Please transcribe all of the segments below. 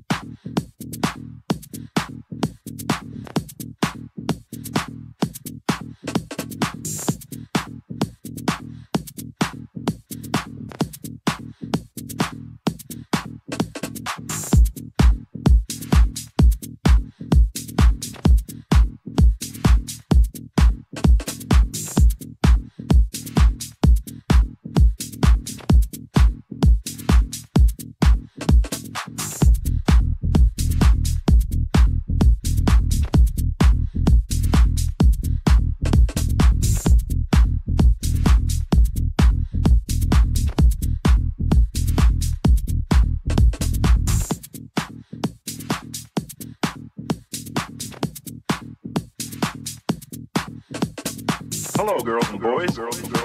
Thank you. Music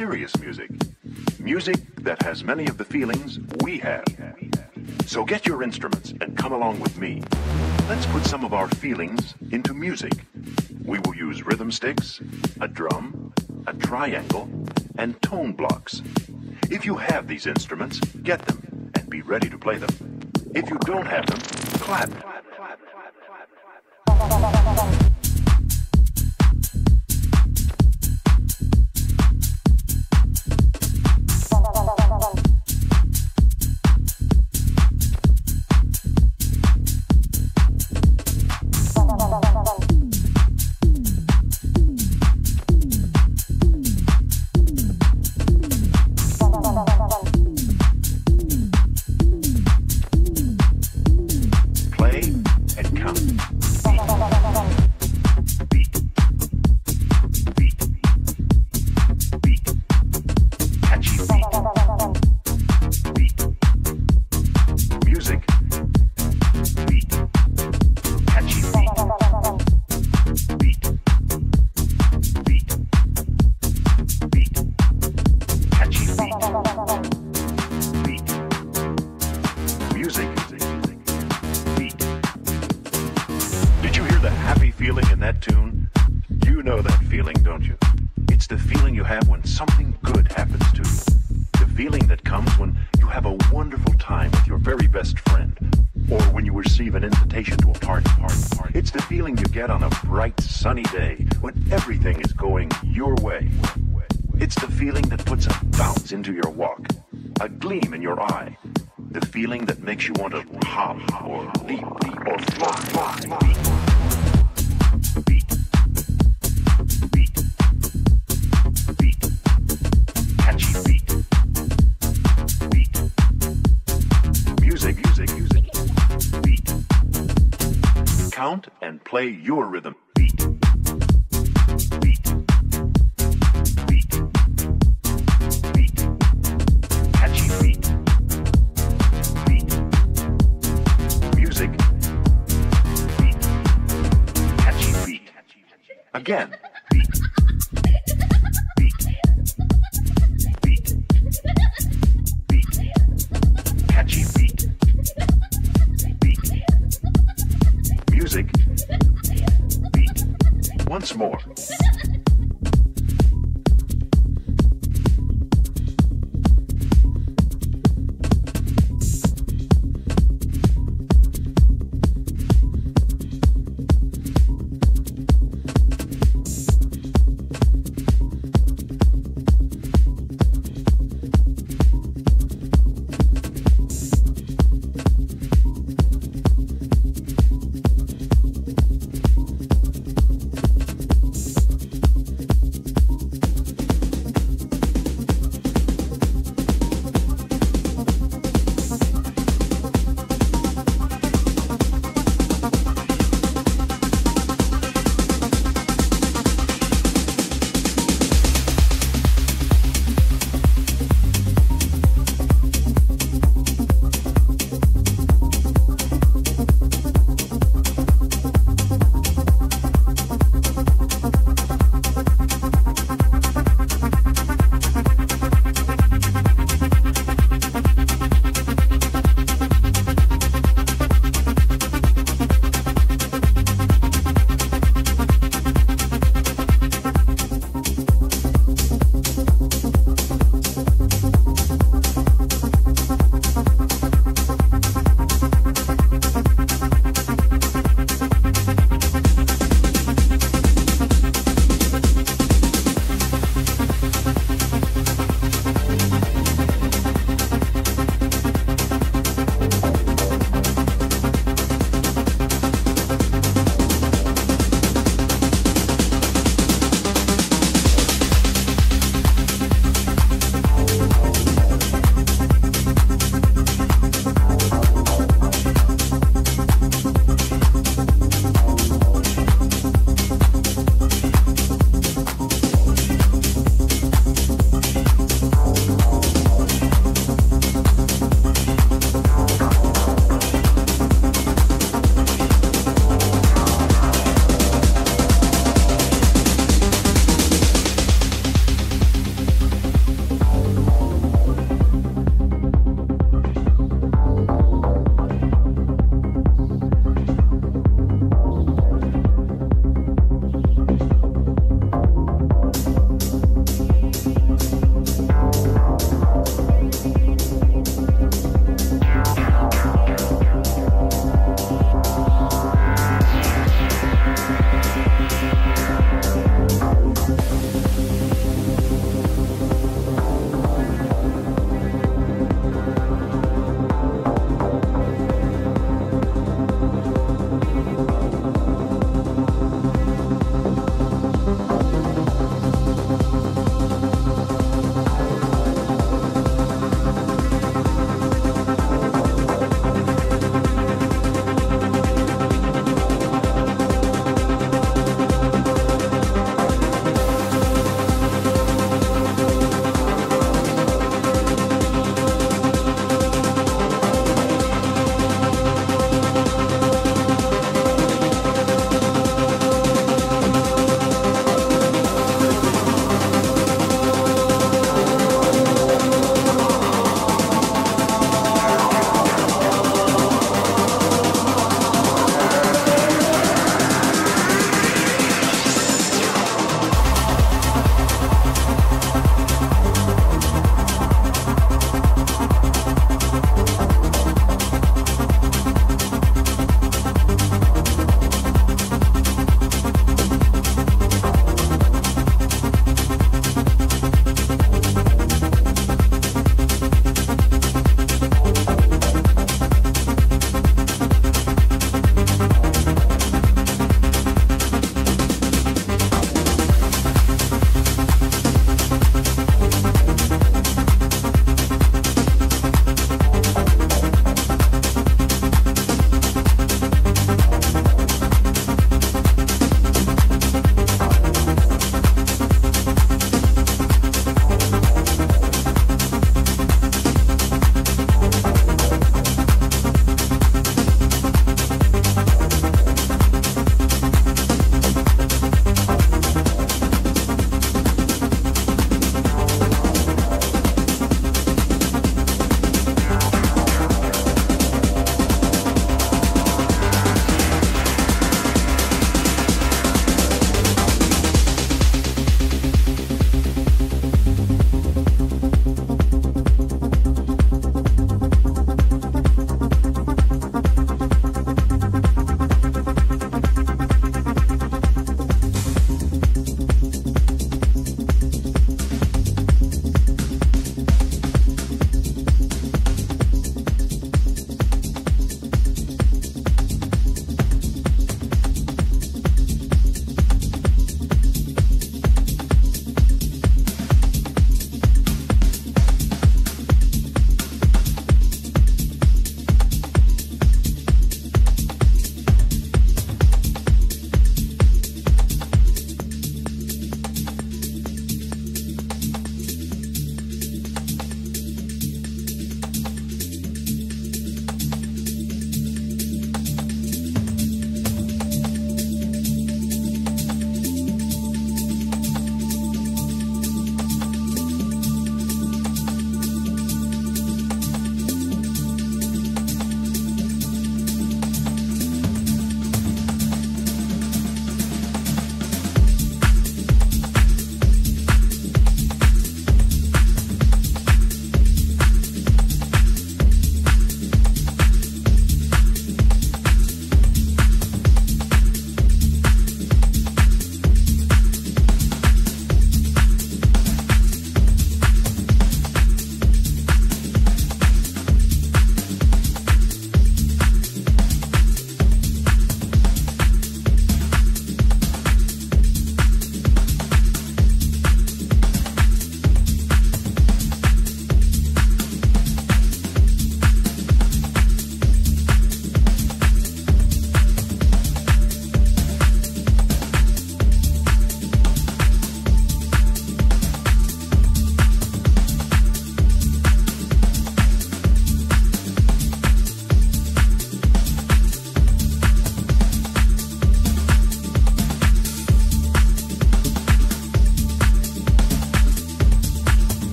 serious music. Music that has many of the feelings we have. So get your instruments and come along with me. Let's put some of our feelings into music. We will use rhythm sticks, a drum, a triangle, and tone blocks. If you have these instruments, get them and be ready to play them. If you don't have them, clap. again. Beat. Beat. Beat. Catchy beat. Beat. Music. Beat. Once more.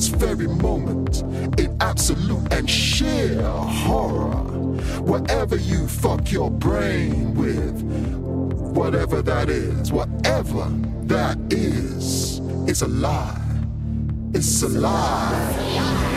this very moment in absolute and sheer horror Whatever you fuck your brain with, whatever that is, whatever that is, it's a lie. It's a lie.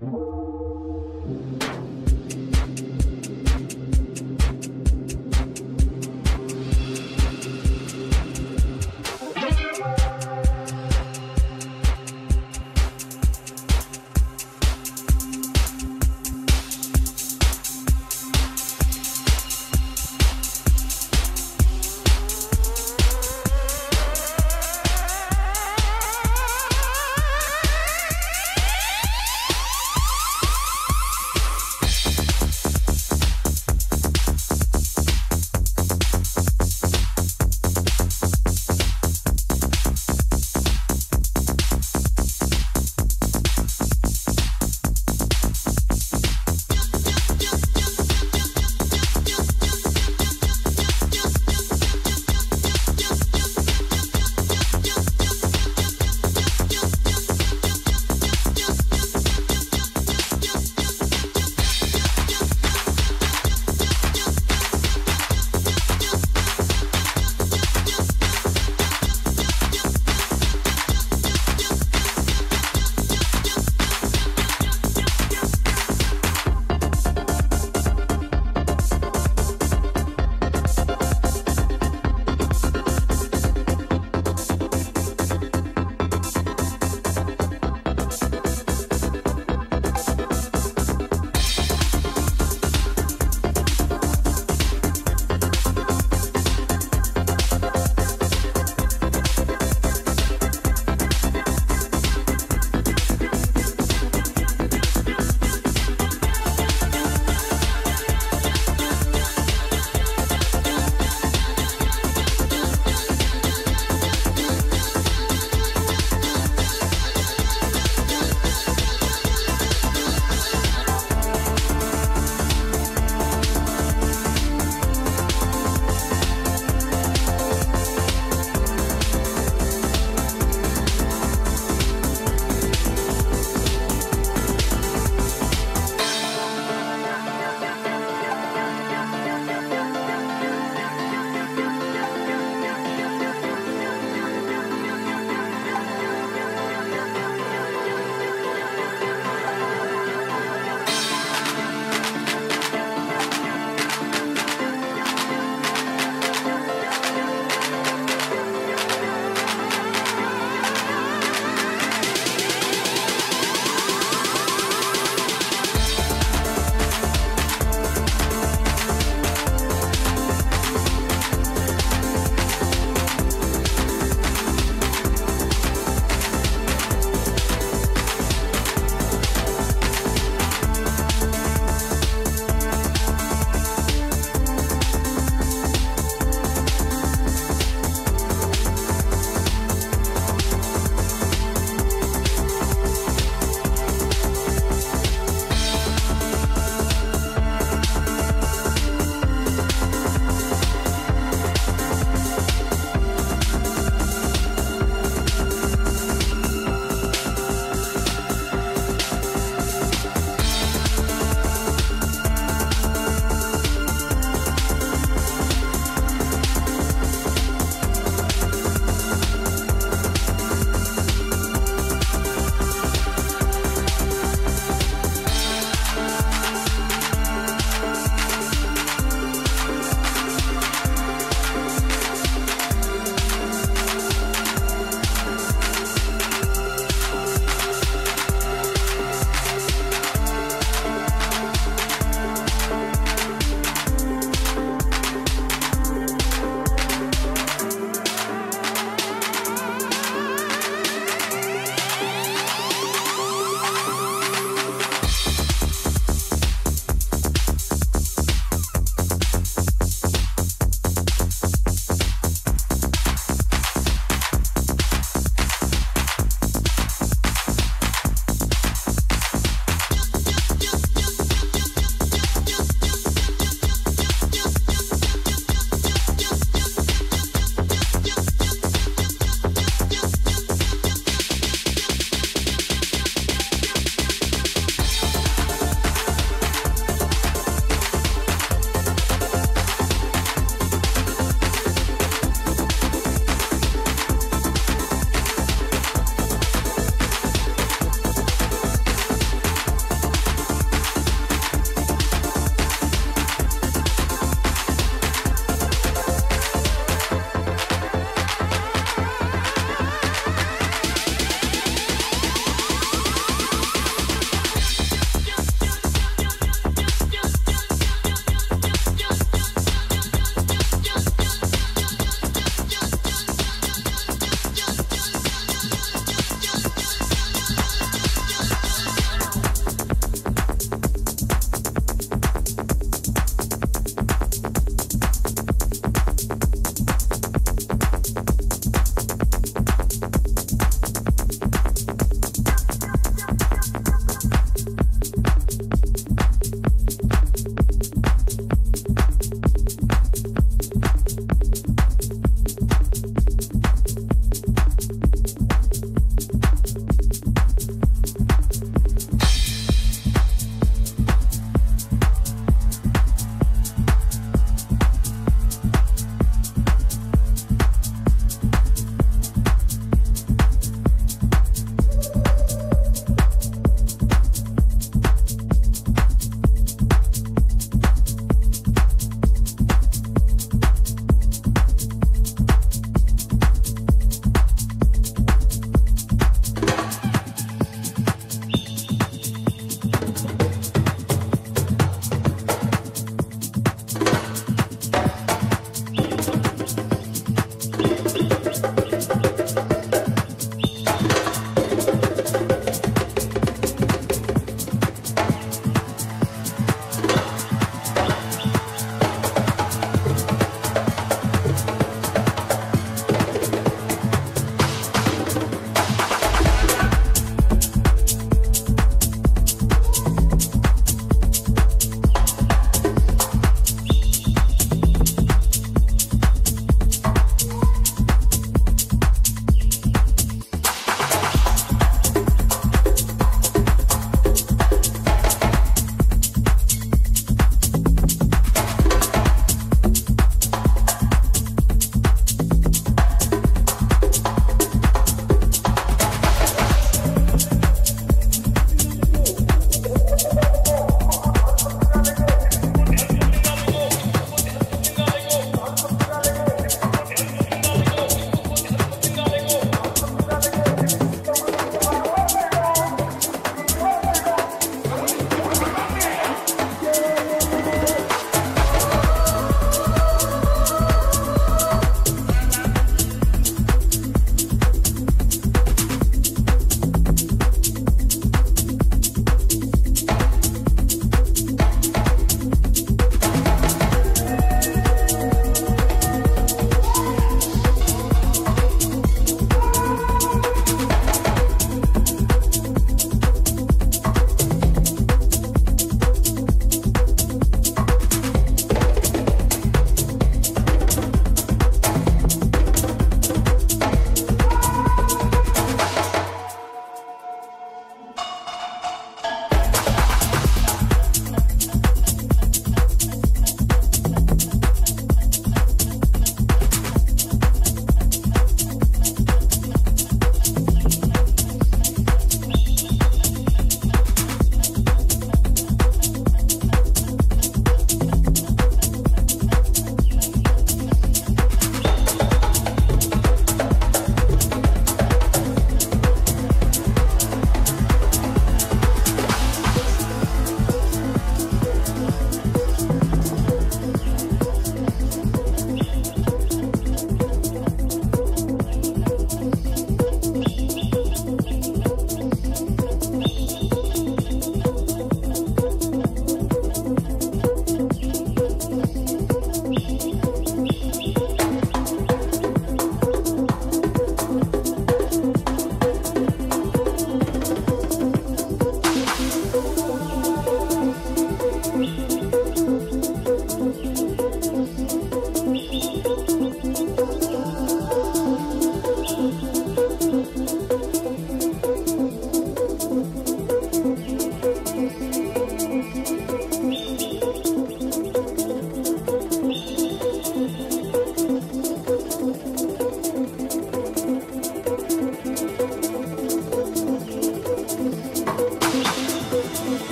うん。